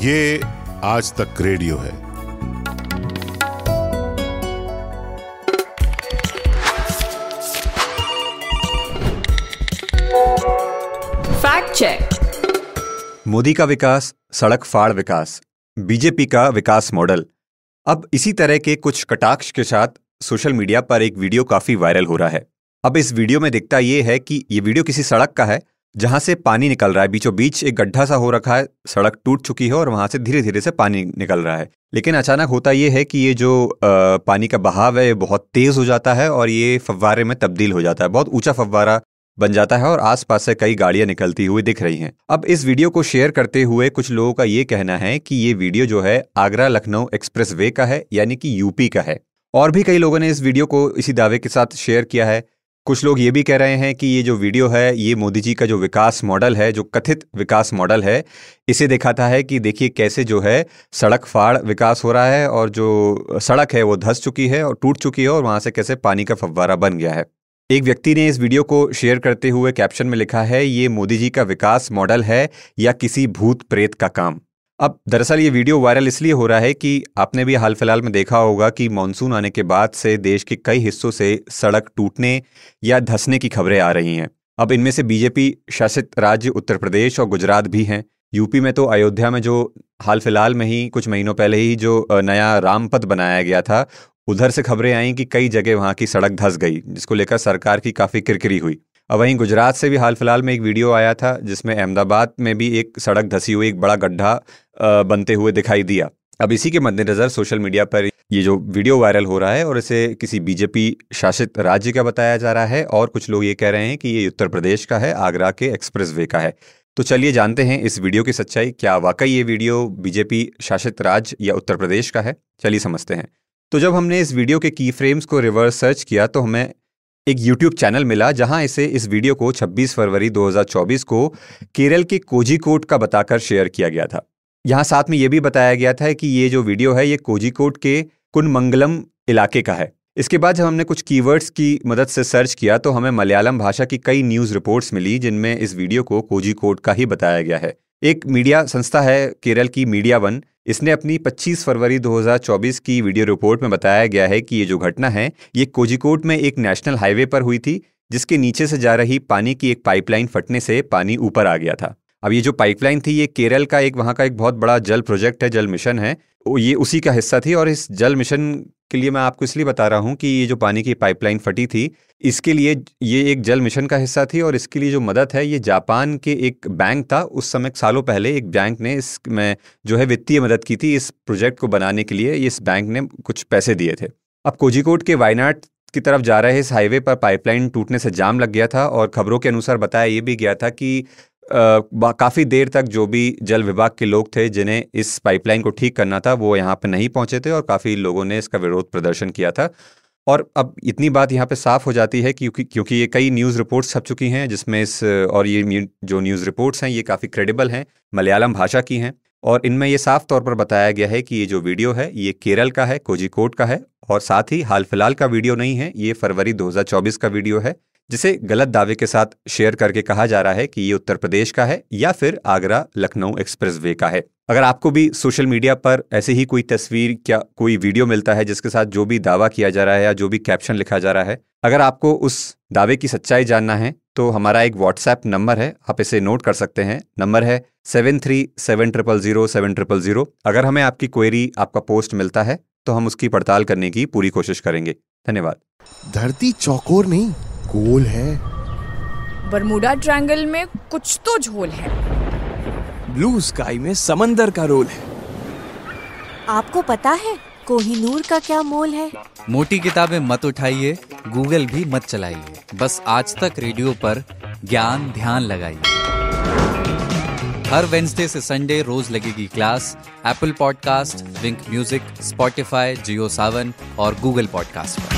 ये आज तक रेडियो है। फैक्ट चेक मोदी का विकास सड़क फाड़ विकास बीजेपी का विकास मॉडल। अब इसी तरह के कुछ कटाक्ष के साथ सोशल मीडिया पर एक वीडियो काफ़ी वायरल हो रहा है। अब इस वीडियो में दिखता ये है कि ये वीडियो किसी सड़क का है जहाँ से पानी निकल रहा है बीचों बीच एक गड्ढा सा हो रखा है सड़क टूट चुकी है और वहाँ से धीरे धीरे से पानी निकल रहा है। लेकिन अचानक होता ये है कि ये जो आ, पानी का बहाव है ये बहुत तेज हो जाता है और ये फव्वारे में तब्दील हो जाता है। बहुत ऊँचा फव्वारा बन जाता है और आसपास से कई गाड़ियाँ निकलती हुई दिख रही हैं। अब इस वीडियो को शेयर करते हुए कुछ लोगों का ये कहना है कि ये वीडियो जो है आगरा लखनऊ एक्सप्रेस वे का है यानी कि यूपी का है। और भी कई लोगों ने इस वीडियो को इसी दावे के साथ शेयर किया है कुछ लोग ये भी कह रहे हैं कि ये जो वीडियो है, ये मोदी जी का जो विकास मॉडल है, जो कथित विकास मॉडल है, इसे दिखाता है कि देखिए कैसे जो है सड़क फाड़ विकास हो रहा है और जो सड़क है वो धस चुकी है और टूट चुकी है और वहाँ से कैसे पानी का फव्वारा बन गया है। एक व्यक्ति ने इस वीडियो को शेयर करते हुए कैप्शन में लिखा है, ये मोदी जी का विकास मॉडल है या किसी भूत प्रेत का काम? अब दरअसल ये वीडियो वायरल इसलिए हो रहा है कि आपने भी हाल फ़िलहाल में देखा होगा कि मानसून आने के बाद से देश के कई हिस्सों से सड़क टूटने या धसने की खबरें आ रही हैं। अब इनमें से बीजेपी शासित राज्य उत्तर प्रदेश और गुजरात भी हैं। यूपी में तो अयोध्या में जो हाल फ़िलहाल में ही कुछ महीनों पहले ही जो नया रामपथ बनाया गया था, उधर से खबरें आई कि कई जगह वहाँ की सड़क धस गई, जिसको लेकर सरकार की काफ़ी किरकिरी हुई। अब वहीं गुजरात से भी हाल फ़िलहाल में एक वीडियो आया था, जिसमें अहमदाबाद में भी एक सड़क धसी हुई, एक बड़ा गड्ढा बनते हुए दिखाई दिया। अब इसी के मद्देनज़र सोशल मीडिया पर ये जो वीडियो वायरल हो रहा है और इसे किसी बीजेपी शासित राज्य का बताया जा रहा है और कुछ लोग ये कह रहे हैं कि ये उत्तर प्रदेश का है, आगरा के एक्सप्रेस वे का है। तो चलिए जानते हैं इस वीडियो की सच्चाई, क्या वाकई ये वीडियो बीजेपी शासित राज्य या उत्तर प्रदेश का है? चलिए समझते हैं। तो जब हमने इस वीडियो के की फ्रेम्स को रिवर्स सर्च किया तो हमें एक यूट्यूब चैनल मिला, जहाँ इसे इस वीडियो को 26 फरवरी 2024 को केरल के कोजिकोट का बताकर शेयर किया गया था। यहाँ साथ में यह भी बताया गया था कि ये जो वीडियो है, ये कोजिकोट के कुनमंगलम इलाके का है। इसके बाद जब हमने कुछ कीवर्ड्स की मदद से सर्च किया तो हमें मलयालम भाषा की कई न्यूज़ रिपोर्ट्स मिली, जिनमें इस वीडियो को कोजिकोट का ही बताया गया है। एक मीडिया संस्था है, केरल की मीडिया वन। इसने अपनी 25 फरवरी 2024 की वीडियो रिपोर्ट में बताया गया है कि ये जो घटना है, ये कोजिकोट में एक नेशनल हाईवे पर हुई थी, जिसके नीचे से जा रही पानी की एक पाइपलाइन फटने से पानी ऊपर आ गया था। अब ये जो पाइपलाइन थी, ये केरल का एक, वहाँ का एक बहुत बड़ा जल प्रोजेक्ट है, जल मिशन है। ये उसी का हिस्सा थी और इस जल मिशन के लिए मैं आपको इसलिए बता रहा हूँ कि ये जो पानी की पाइपलाइन फटी थी, इसके लिए ये एक जल मिशन का हिस्सा थी और इसके लिए जो मदद है, ये जापान के एक बैंक था। उस समय, सालों पहले एक बैंक ने इसमें जो है वित्तीय मदद की थी इस प्रोजेक्ट को बनाने के लिए। इस बैंक ने कुछ पैसे दिए थे। अब कोजिकोट के वायनाड की तरफ़ जा रहे इस हाईवे पर पाइपलाइन टूटने से जाम लग गया था और खबरों के अनुसार बताया ये भी गया था कि काफ़ी देर तक जो भी जल विभाग के लोग थे जिन्हें इस पाइपलाइन को ठीक करना था, वो यहाँ पे नहीं पहुँचे थे और काफ़ी लोगों ने इसका विरोध प्रदर्शन किया था। और अब इतनी बात यहाँ पे साफ़ हो जाती है क्योंकि क्योंकि ये कई न्यूज़ रिपोर्ट्स छप चुकी हैं, जिसमें इस, और ये जो न्यूज़ रिपोर्ट्स हैं, ये काफ़ी क्रेडिबल हैं, मलयालम भाषा की हैं। और इनमें ये साफ़ तौर पर बताया गया है कि ये जो वीडियो है, ये केरल का है कोजिकोट का है, और साथ ही हाल फ़िलहाल का वीडियो नहीं है, ये फरवरी 2024 का वीडियो है। जिसे गलत दावे के साथ शेयर करके कहा जा रहा है कि ये उत्तर प्रदेश का है या फिर आगरा लखनऊ एक्सप्रेस वे का है। अगर आपको भी सोशल मीडिया पर ऐसे ही कोई तस्वीर या कोई वीडियो मिलता है जिसके साथ जो भी दावा किया जा रहा है या जो भी कैप्शन लिखा जा रहा है, अगर आपको उस दावे की सच्चाई जानना है तो हमारा एक व्हाट्सएप नंबर है, आप इसे नोट कर सकते हैं। नंबर है seven three seven triple zero seven triple zero अगर हमें आपकी क्वेरी आपका पोस्ट मिलता है तो हम उसकी पड़ताल करने की पूरी कोशिश करेंगे। धन्यवाद। धरती चौकोर नहीं गोल है। बरमुडा ट्रायंगल में कुछ तो झोल है। ब्लू स्काई में समंदर का रोल है। आपको पता है कोहिनूर का क्या मोल है? मोटी किताबें मत उठाइए गूगल भी मत चलाइए। बस आज तक रेडियो पर ज्ञान ध्यान लगाइए। हर वेंसडे से संडे रोज लगेगी class Apple Podcast Wink Music Spotify Jio Saavn और गूगल पॉडकास्ट पर।